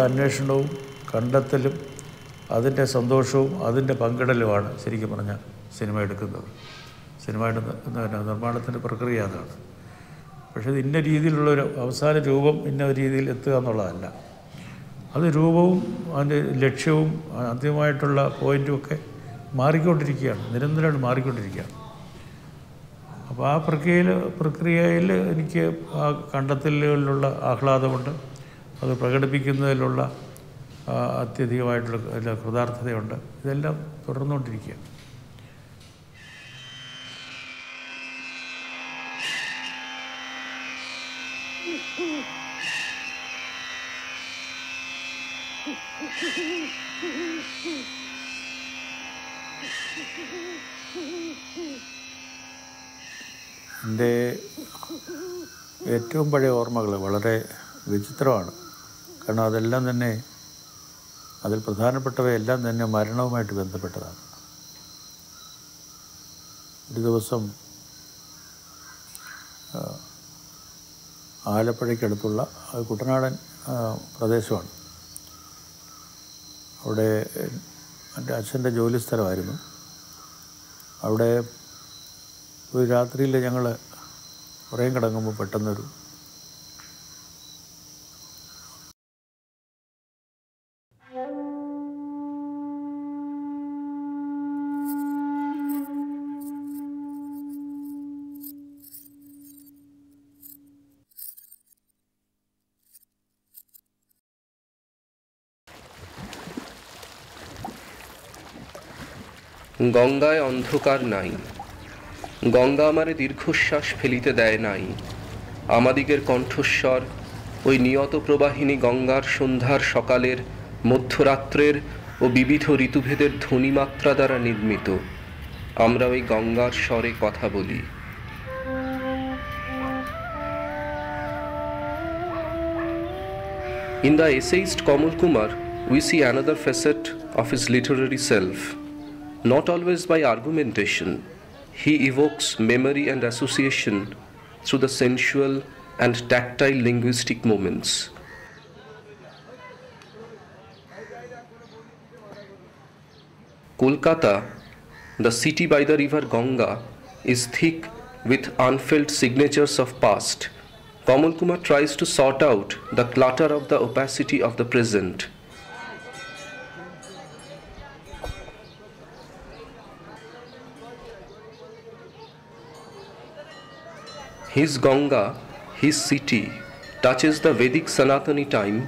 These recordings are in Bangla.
അന്വേഷണവും കണ്ടെത്തലും അതിന്റെ സന്തോഷവും അതിന്റെ പങ്കിടലുമാണ് ശരിക്കും പറഞ്ഞാൽ സിനിമ എടുക്കുന്നത്. സിനിമയുടെ നിർമ്മാണത്തിന്റെ പ്രക്രിയ അതാണ്. പക്ഷേ ഇന്ന രീതിയിലുള്ളൊരു അവസാന രൂപം ഇന്ന രീതിയിൽ എത്തുക എന്നുള്ളതല്ല. അത് രൂപവും അതിന്റെ ലക്ഷ്യവും അന്തിമമായിട്ടുള്ള പോയിന്റും ഒക്കെ മാറിക്കൊണ്ടിരിക്കുകയാണ്. നിരന്തരമായിട്ട് മാറിക്കൊണ്ടിരിക്കുകയാണ്. അപ്പോൾ ആ പ്രക്രിയയിൽ പ്രക്രിയയിൽ എനിക്ക് ആ കണ്ടെത്തലുകളിലുള്ള ആഹ്ലാദമുണ്ട്. അത് പ്രകടിപ്പിക്കുന്നതിലുള്ള അത്യധികമായിട്ടുള്ള കൃതാർത്ഥതയുണ്ട്. ഇതെല്ലാം തുടർന്നുകൊണ്ടിരിക്കുക എന്റെ ഏറ്റവും പഴയ ഓർമ്മകൾ വളരെ വിചിത്രമാണ്. കാരണം അതെല്ലാം തന്നെ അതിൽ പ്രധാനപ്പെട്ടവയെല്ലാം തന്നെ മരണവുമായിട്ട് ബന്ധപ്പെട്ടതാണ്. ഒരു ദിവസം ആലപ്പുഴയ്ക്കടുത്തുള്ള കുട്ടനാടൻ പ്രദേശമാണ്. അവിടെ എന്റെ അച്ഛന്റെ ജോലി സ്ഥലമായിരുന്നു. അവിടെ ഒരു രാത്രിയിൽ ഞങ്ങൾ കുറേയും കിടങ്ങുമ്പോൾ പെട്ടെന്നൊരു গঙ্গায় অন্ধকার নাই। গঙ্গা আমারে দীর্ঘশ্বাস ফেলিতে দেয় নাই। আমাদিগের কণ্ঠস্বর, ওই নিয়ত প্রবাহিনী গঙ্গার সন্ধ্যার সকালের মধ্যরাত্রের ও বিবিধ ঋতুভেদের ধ্বনিমাত্রা দ্বারা নির্মিত। আমরা ওই গঙ্গার স্বরে কথা বলি। In the essayist Kamal Kumar we see another facet of his literary self not always by argumentation he evokes memory and association through the sensual and tactile linguistic moments Kolkata, the city by the river Ganga, is thick with unfelt signatures of past. Kamal Kumar tries to sort out the clutter of the opacity of the present. His Ganga, his city, touches the Vedic Sanatani time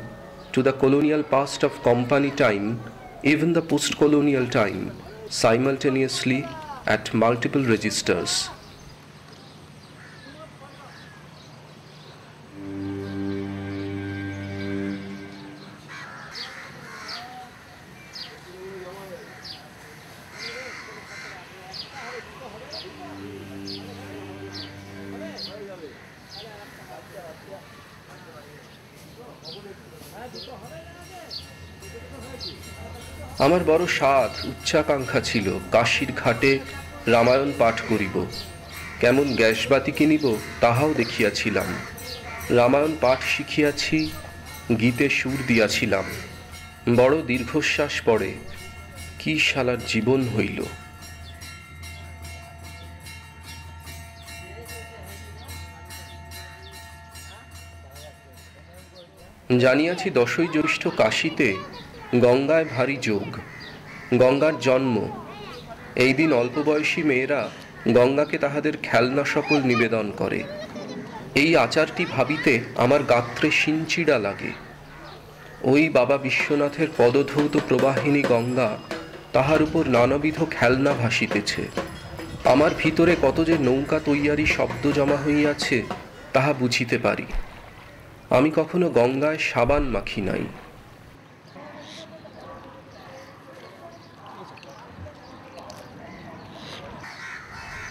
to the colonial past of Company time, even the post colonial time, simultaneously at multiple registers. আমার বড় সাধ উচ্চাকাঙ্ক্ষা ছিল, কাশীর ঘাটে রামায়ণ পাঠ করিব। কেমন গ্যাসবাতি কিনিব তাহাও দেখিয়াছিলাম। রামায়ণ পাঠ শিখিয়াছি, গীতে সুর দিয়াছিলাম। বড় দীর্ঘশ্বাস পড়ে, কি শালার জীবন হইল। জানিয়াছি দশই জ্যৈষ্ঠ কাশীতে গঙ্গায় ভারী যোগ, গঙ্গার জন্ম। এই দিন অল্প বয়সী মেয়েরা গঙ্গাকে তাহাদের খেলনা সকল নিবেদন করে। এই আচারটি ভাবিতে আমার গাত্রে সিঞ্চিড়া লাগে। ওই বাবা বিশ্বনাথের পদধৌত প্রবাহিনী গঙ্গা তাহার উপর নানাবিধ খেলনা ভাসিতেছে। আমার ভিতরে কত যে নৌকা তৈয়ারি শব্দ জমা হইয়াছে, তাহা বুঝিতে পারি। আমি কখনো গঙ্গায় সাবান মাখি নাই।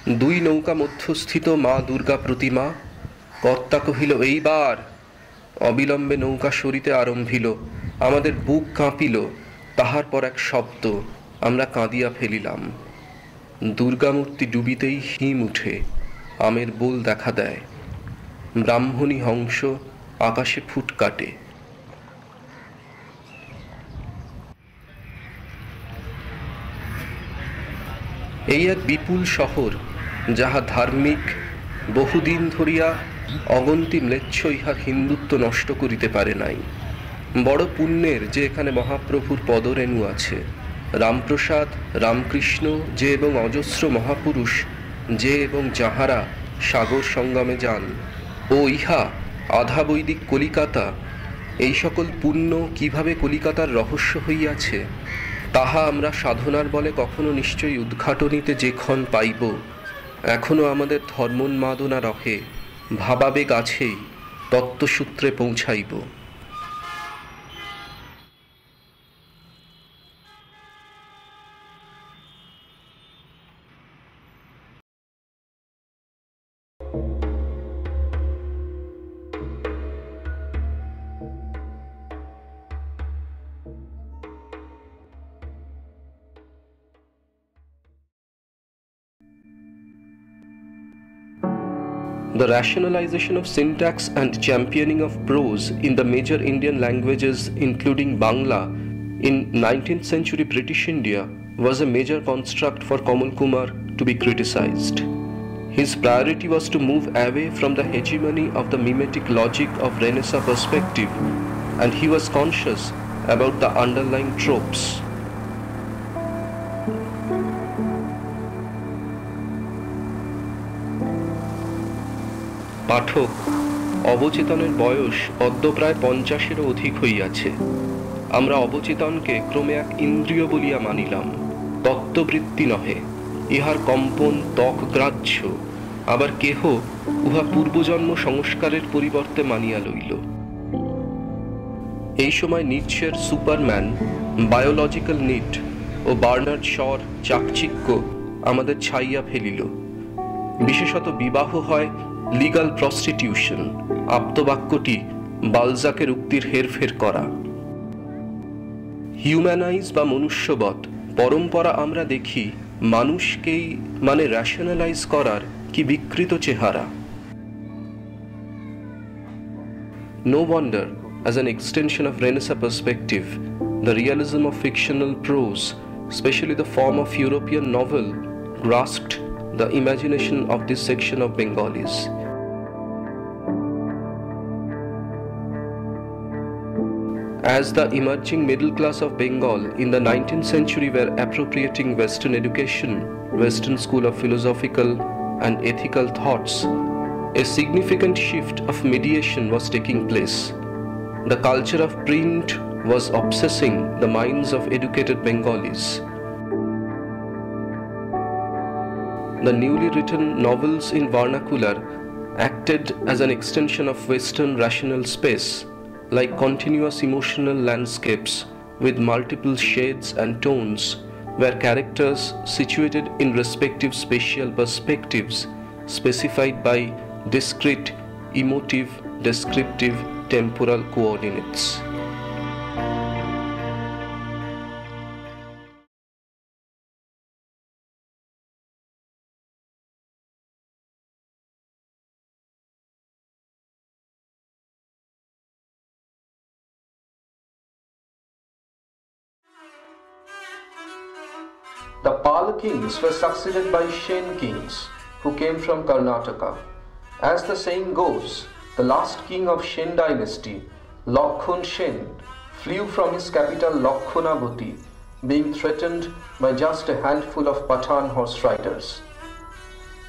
দুই নৌকা মধ্যস্থিত মা দুর্গা প্রতিমা। কর্তা কহিল, এইবার অবিলম্বে নৌকা সরিতে আরম্ভিল। আমাদের বুক কাঁপিল, তাহার পর এক শব্দ আমরা কাঁদিয়া ফেলিলাম। দুর্গামূর্তি ডুবিতেই হিম উঠে, আমের বোল দেখা দেয়। ব্রাহ্মণী হংস আকাশে ফুট কাটে। এই এক বিপুল শহর যাহা ধার্মিক, বহুদিন ধরিয়া অগন্তি ম্লেচ্ছ ইহার হিন্দুত্ব নষ্ট করিতে পারে নাই। বড় পুণ্যের যে এখানে মহাপ্রভুর পদরেণু আছে, রামপ্রসাদ, রামকৃষ্ণ যে এবং অজস্র মহাপুরুষ, যে এবং যাহারা সাগর সঙ্গমে যান, ও ইহা আধা বৈদিক কলিকাতা, এই সকল পুণ্য কীভাবে কলিকাতার রহস্য হইয়াছে, তাহা আমরা সাধনার বলে কখনো নিশ্চয়ই উদ্ঘাটনীতে যেক্ষণ পাইব এখনও আমাদের ধর্মোন্মাদনা রহে ভাবাবেগ আছেই তত্ত্বসূত্রে পৌঁছাইব। The rationalization of syntax and championing of prose in the major Indian languages, including Bangla, in 19th century British India was a major construct for Kamal Kumar to be criticized. His priority was to move away from the hegemony of the mimetic logic of Renaissance perspective, and he was conscious about the underlying tropes. পাঠক, অবচেতনের বয়স অদ্য প্রায় পঞ্চাশেরও অধিক হইয়াছে। আমরা অবচেতনকে ক্রমে এক ইন্দ্রিয় বলিয়া মানিলাম, তত্ত্ববৃত্তি নহে। ইহার কম্পন, ত্বক, গ্রাহ্য, আবার কেহ উহা পূর্বজন্ম সংস্কারের পরিবর্তে মানিয়া লইল। এই সময় নিটসের সুপারম্যান, বায়োলজিক্যাল নিট ও বার্নার্ড শর চাকচিক্য আমাদের ছাইয়া ফেলিল। বিশেষত বিবাহ হয় লিগাল প্রস্টিটিউশন, আপ্তবাক্যটি বালজাকের উক্তির হেরফের করা। হিউম্যানাইজ বা মনুষ্যবত পরম্পরা আমরা দেখি মানুষকেই মানে র্যাশনালাইজ করার কি বিকৃত চেহারা। No wonder as an extension of Renaissance perspective the realism of fictional prose specially the form of European novel grasped the imagination of this section of Bengalis. As the emerging middle class of Bengal in the 19th century were appropriating Western education, Western school of philosophical and ethical thoughts, a significant shift of mediation was taking place. The culture of print was obsessing the minds of educated Bengalis. The newly written novels in vernacular acted as an extension of Western rational space, like continuous emotional landscapes with multiple shades and tones, where characters situated in respective spatial perspectives specified by discrete, emotive, descriptive, temporal coordinates. The Pal kings were succeeded by Shen kings, who came from Karnataka. As the saying goes, the last king of Shen dynasty, Lakhon Shen, flew from his capital Lakhonabati, being threatened by just a handful of Pathan horse riders.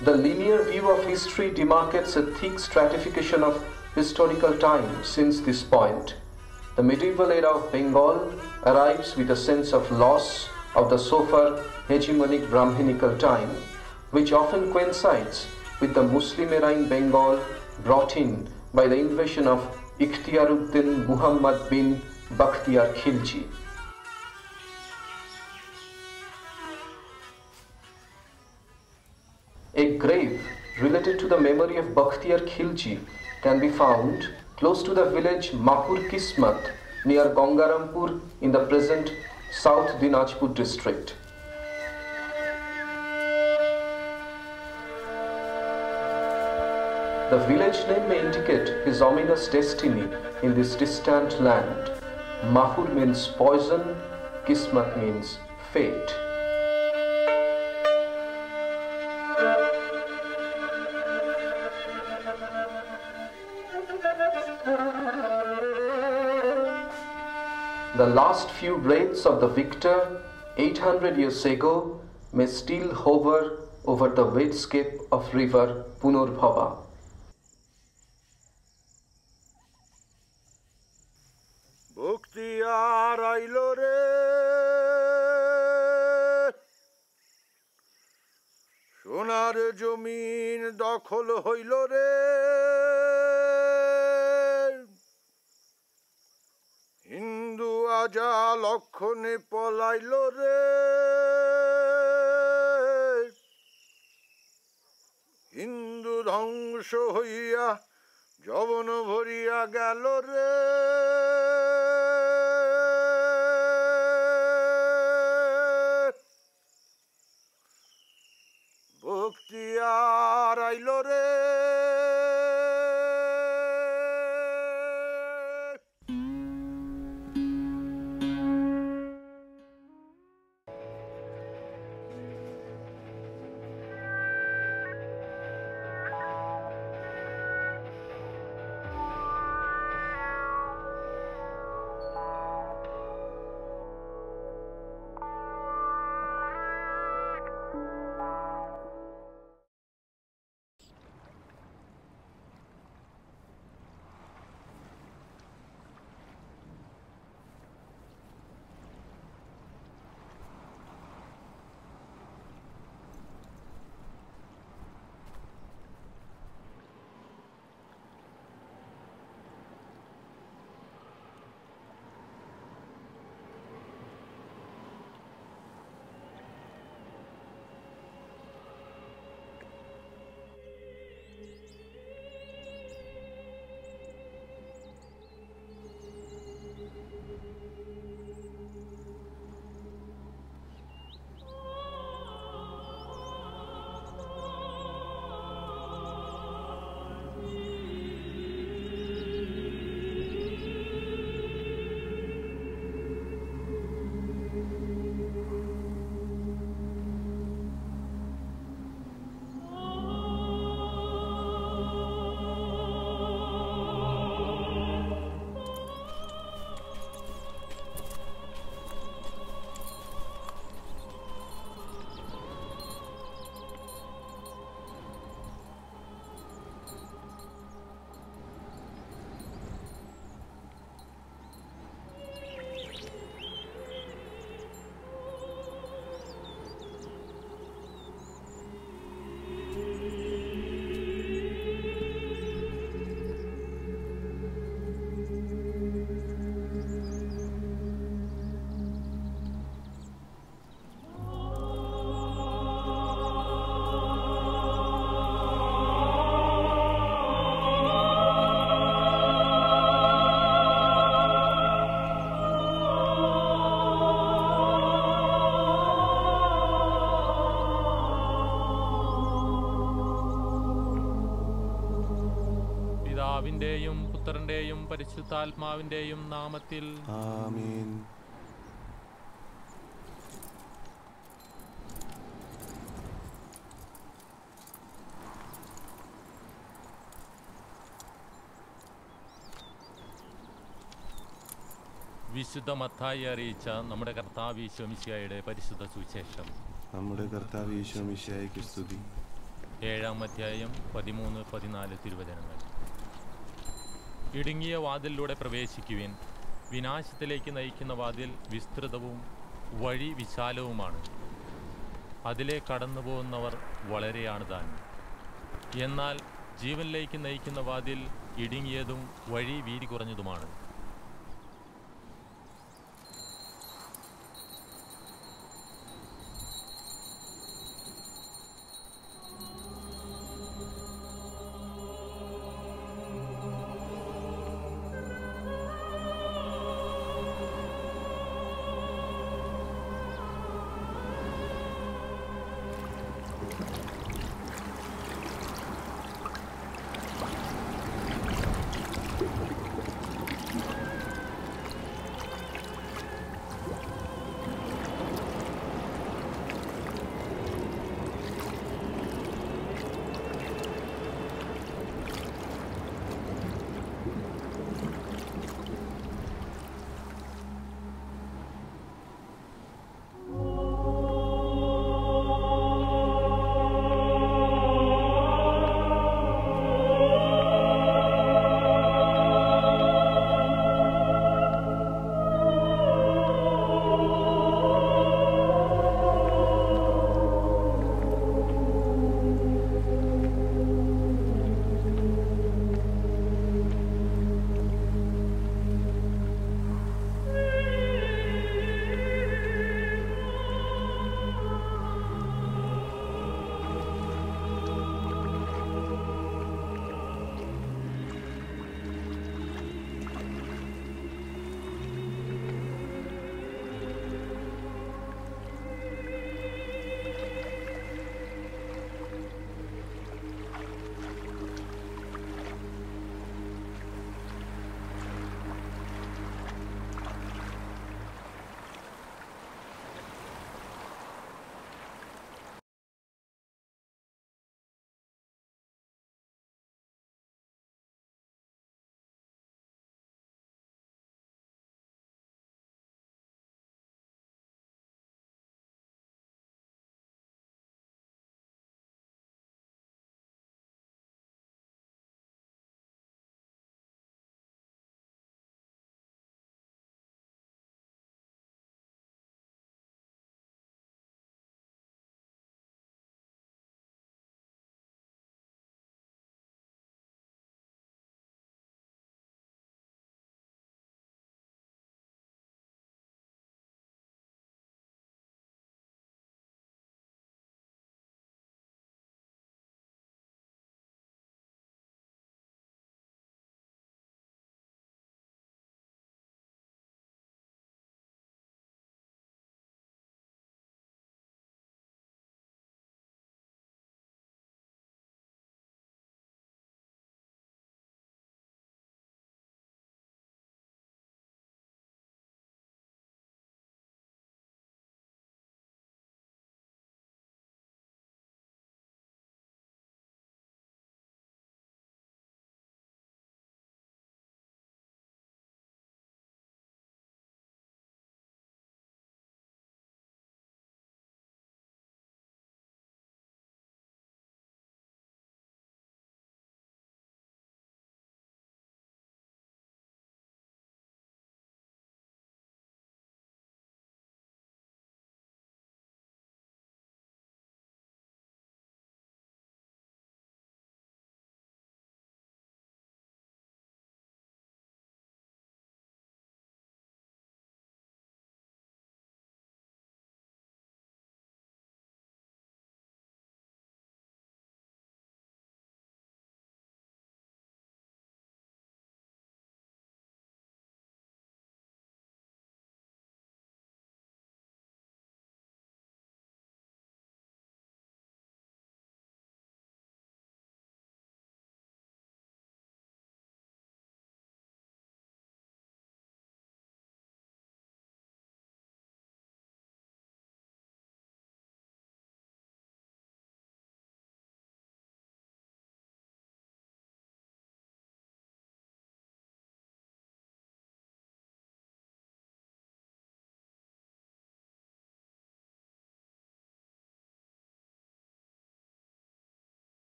The linear view of history demarcates a thick stratification of historical time since this point. The medieval era of Bengal arrives with a sense of loss of the Sofar hegemonic Brahminical time, which often coincides with the Muslim era in Bengal brought in by the invasion of Ikhtiaruddin Muhammad bin Bakhtiyar Khilji. A grave related to the memory of Bakhtiyar Khilji can be found close to the village Mahur Kismat near Gangarampur in the present South Dinajpur district. The village name may indicate his ominous destiny in this distant land. Mahur means poison, Kismat means fate. The last few breaths of the victor 800 years ago may still hover over the wayscape of river Punarbhava. ভক্তি আর আইল রে সোনার জমিন দখল আজা লক্ষণে পলাইল রে। হিন্দু ধ্বংস হইয়া যবন ভরিয়া গেল রে। പുത്രന്റെയും പരിശുദ്ധാത്മാവിന്റെയും നാമത്തിൽ. ആമീൻ. വിശുദ്ധ മത്തായി അറിയിച്ച നമ്മുടെ കർത്താവ് ഈശോമിശിയായുടെ പരിശുദ്ധ സുവിശേഷം. നമ്മുടെ കർത്താവ് ഈശോമിശായിക്ക് സ്തുതി. ഏഴാം അധ്യായം പതിമൂന്ന് പതിനാല് തിരുവചനങ്ങൾ. ഇടുങ്ങിയ വാതിലിലൂടെ പ്രവേശിക്കുവിൻ. വിനാശത്തിലേക്ക് നയിക്കുന്ന വാതിൽ വിസ്തൃതവും വഴി വിശാലവുമാണ് അതിലെ കടന്നു പോകുന്നവർ വളരെയാണ് താൻ. എന്നാൽ ജീവനിലേക്ക് നയിക്കുന്ന വാതിൽ ഇടുങ്ങിയതും വഴി വീതി കുറഞ്ഞതുമാണ്.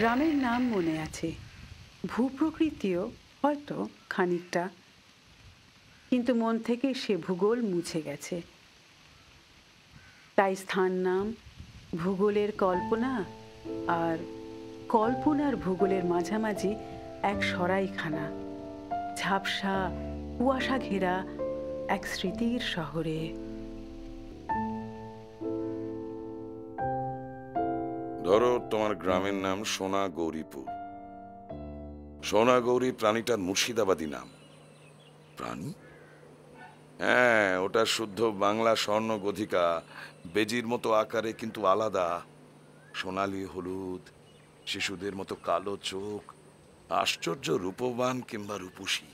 গ্রামের নাম মনে আছে। ভূপ্রকৃতিও হয়তো খানিকটা। কিন্তু মন থেকে সে ভূগোল মুছে গেছে। তাই স্থান নাম, ভূগোলের কল্পনা আর কল্পনার ভূগোলের মাঝামাঝি এক সরাইখানা, ঝাপসা, কুয়াশা ঘেরা এক স্মৃতির শহরে। ধরো তোমার গ্রামের নাম সোনা গৌরীপুর সোনা গৌরী প্রাণীটার মুর্শিদাবাদী নাম। প্রাণী? হ্যাঁ ওটা শুদ্ধ বাংলা স্বর্ণ গধিকা। বেজির মতো আকারে কিন্তু আলাদা। সোনালি, হলুদ, শিশুদের মতো কালো চোখ, আশ্চর্য রূপবান কিংবা রূপসী।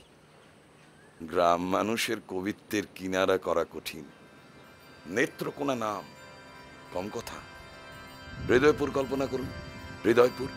গ্রাম মানুষের কবিত্বের কিনারা করা কঠিন। নেত্রকোনা নাম, কম কথা। হৃদয়পুর কল্পনা করুন হৃদয়পুর।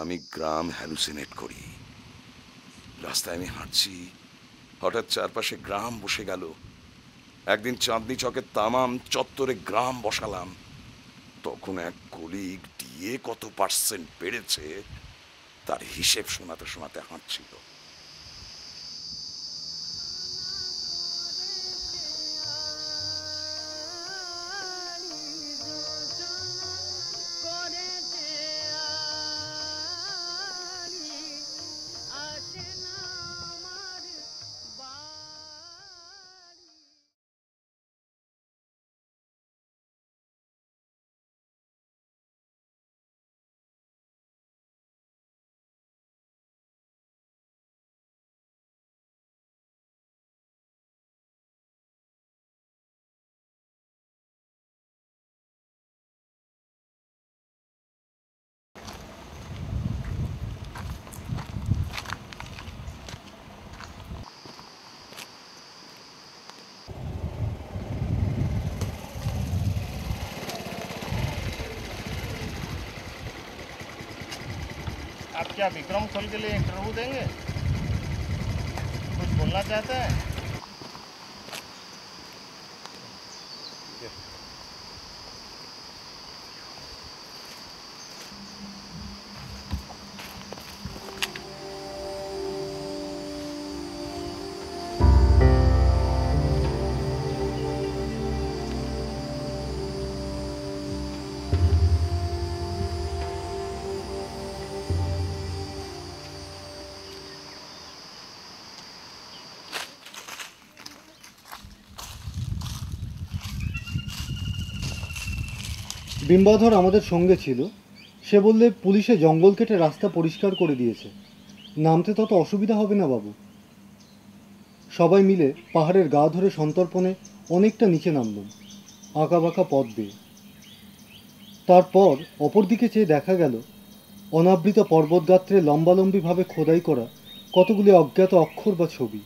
আমি গ্রাম হ্যালুসিনেট করি। রাস্তায় আমি হাঁটছি, হঠাৎ চারপাশে গ্রাম বসে গেল। একদিন চাঁদনি চকের তামাম চত্বরে গ্রাম বসালাম। তখন এক কলিগ দিয়ে কত পার্সেন্ট বেড়েছে, তার হিসেব শোনাতে শোনাতে হাঁটছিল। आप क्या विक्रम सोल के लिए इंटरव्यू देंगे? कुछ बोलना चाहते हैं? বিম্বাধর আমাদের সঙ্গে ছিল। সে বললে, পুলিশে জঙ্গল কেটে রাস্তা পরিষ্কার করে দিয়েছে। নামতে তত অসুবিধা হবে না, বাবু। সবাই মিলে পাহাড়ের গা ধরে সন্তর্পণে অনেকটা নিচে নামলাম, আঁকা বাঁকা পথ দিয়ে। তারপর অপরদিকে চেয়ে দেখা গেল, অনাবৃত পর্বতগাত্রে লম্বালম্বিভাবে খোদাই করা কতগুলি অজ্ঞাত অক্ষর বা ছবি।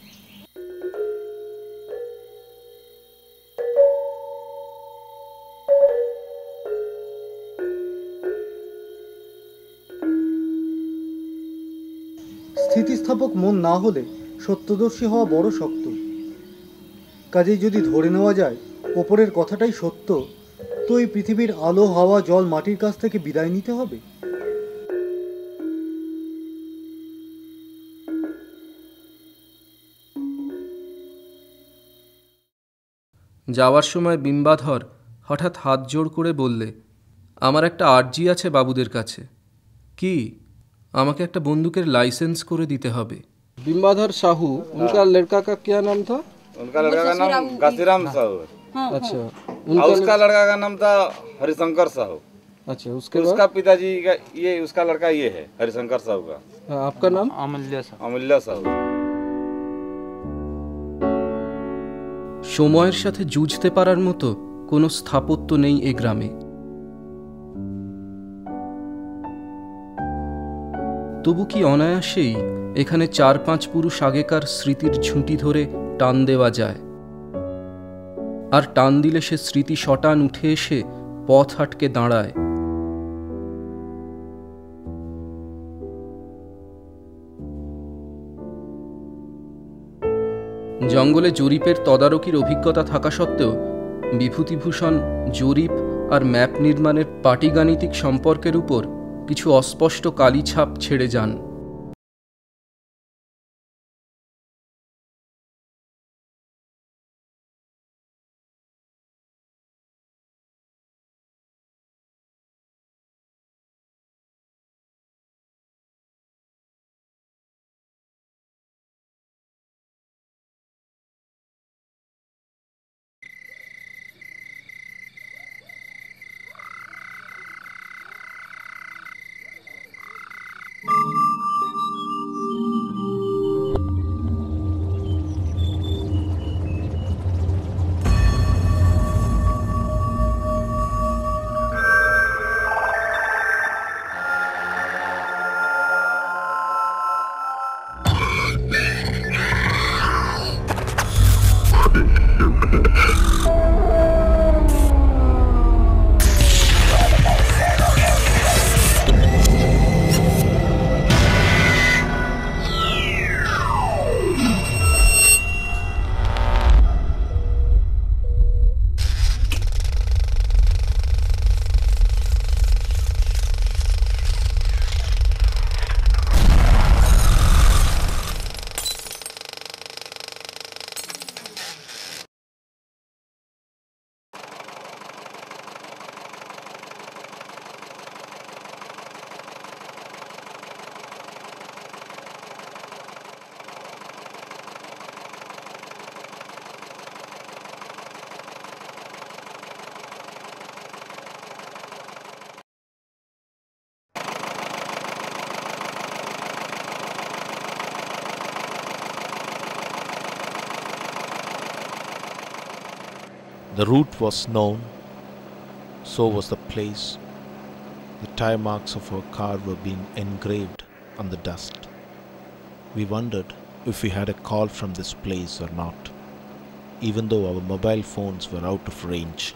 স্থিতিস্থাপক মন না হলে সত্যদর্শী হওয়া বড় শক্ত। কাজেই যদি ধরে নেওয়া যায়, ওপরের কথাটাই সত্য, তো এই পৃথিবীর আলো, হাওয়া, জল, মাটির কাছ থেকে বিদায় নিতে হবে। যাওয়ার সময় বিম্বাধর হঠাৎ হাত জোড় করে বললে, আমার একটা আর্জি আছে বাবুদের কাছে। কি? আমাকে একটা বন্দুকের লাইসেন্স করে দিতে হবে बिम्बाधर साहू उनका लड़का का क्या नाम था उनका लड़का का नाम काशीराम साहू है अच्छा और उनका उसका लड़का का नाम था हरिशंकर साहू अच्छा उसके बाद उसका पिताजी का ये उसका लड़का ये है हरिशंकर साहू का आपका नाम अमूल्य साहू अमूल्य साहू সময়ের সাথে যুঝতে পারার মতো কোনো স্থাপত্য নেই এ গ্রামে তবু কি অনায়াসেই এখানে চার পাঁচ পুরুষ আগেকার স্মৃতির ঝুঁটি ধরে টান দেওয়া যায়? আর টান দিলে সে স্মৃতি শটান উঠে এসে পথ হাটকে দাঁড়ায়। জঙ্গলে জরিপের তদারকির অভিজ্ঞতা থাকা সত্ত্বেও বিভূতিভূষণ, জরিপ আর ম্যাপ নির্মাণের পাটিগাণিতিক সম্পর্কের উপর কিছু অস্পষ্ট কালি ছাপ ছেড়ে যান। The route was known, so was the place. The tire marks of our car were being engraved on the dust. We wondered if we had a call from this place or not, even though our mobile phones were out of range.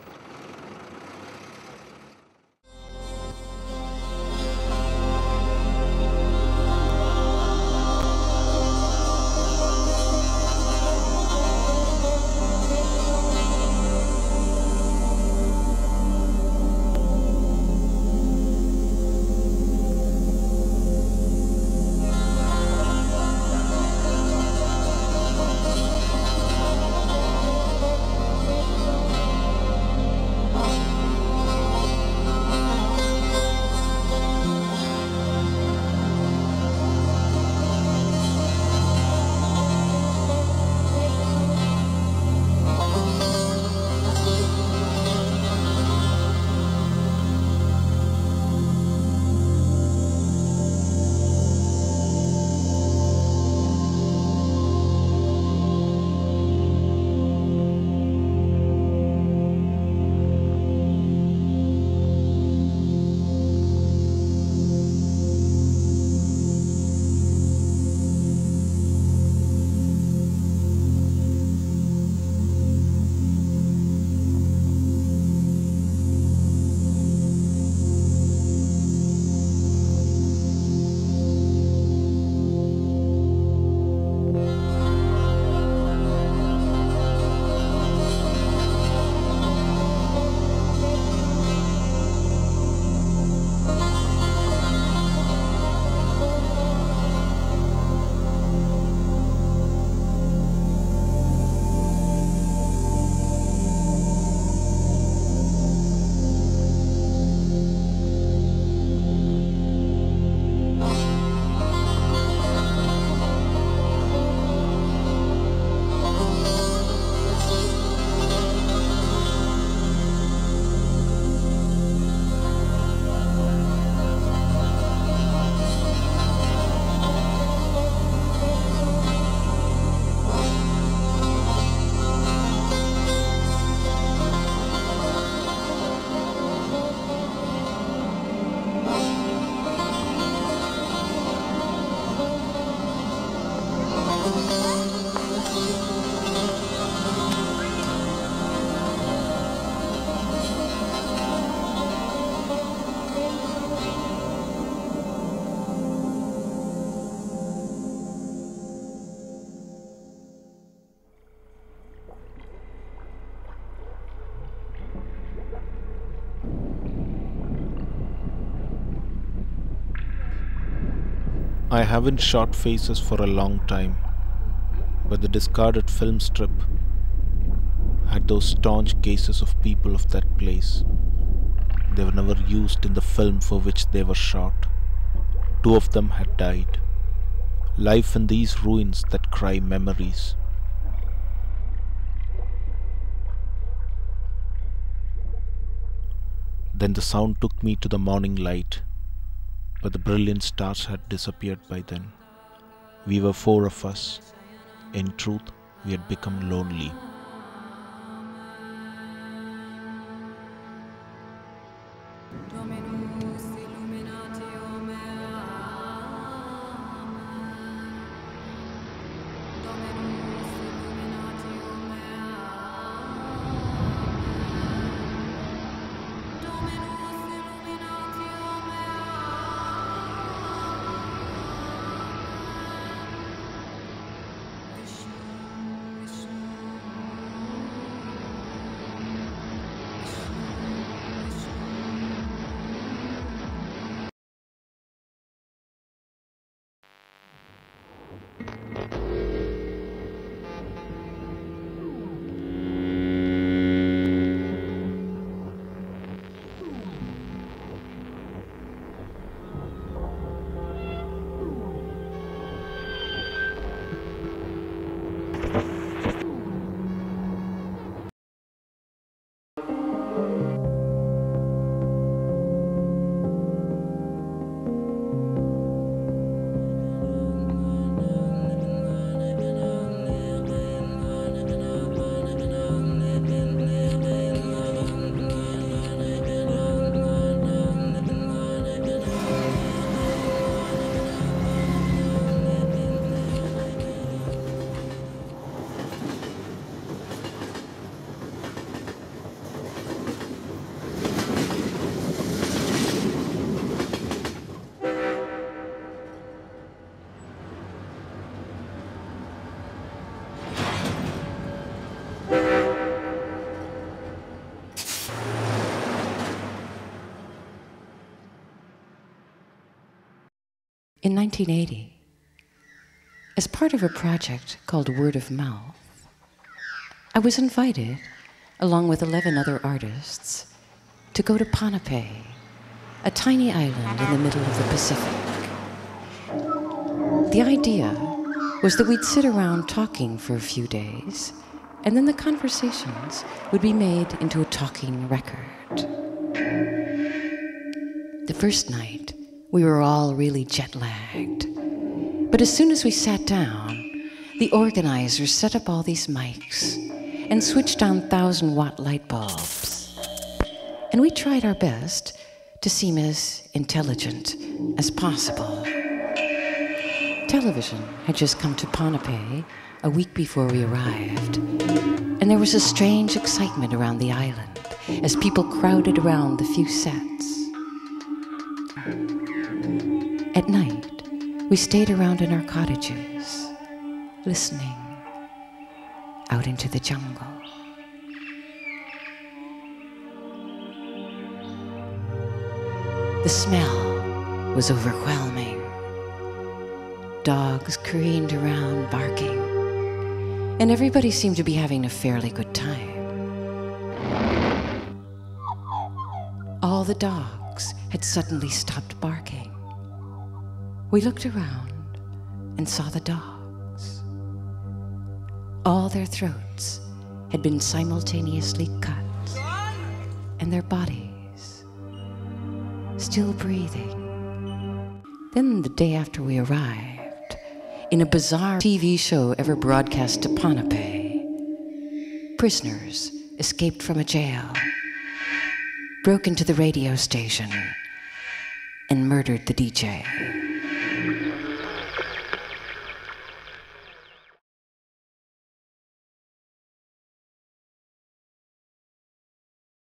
I haven't shot faces for a long time, but the discarded film strip had those staunch cases of people of that place. They were never used in the film for which they were shot. Two of them had died. Life in these ruins that cry memories. Then the sound took me to the morning light, but the brilliant stars had disappeared by then. We were four of us. In truth, we had become lonely. In 1980, as part of a project called Word of Mouth, I was invited, along with 11 other artists, to go to Panape, a tiny island in the middle of the Pacific. The idea was that we'd sit around talking for a few days, and then the conversations would be made into a talking record. The first night, we were all really jet lagged. But as soon as we sat down, the organizers set up all these mics and switched on thousand watt light bulbs. And we tried our best to seem as intelligent as possible. Television had just come to Ponape a week before we arrived, and there was a strange excitement around the island as people crowded around the few sets. At night, we stayed around in our cottages, listening out into the jungle. The smell was overwhelming. Dogs careened around barking, and everybody seemed to be having a fairly good time. All the dogs had suddenly stopped barking. We looked around and saw the dogs. All their throats had been simultaneously cut, and their bodies still breathing. Then, the day after we arrived, in a bizarre TV show ever broadcast to Ponape, prisoners escaped from a jail, broke into the radio station, and murdered the DJ.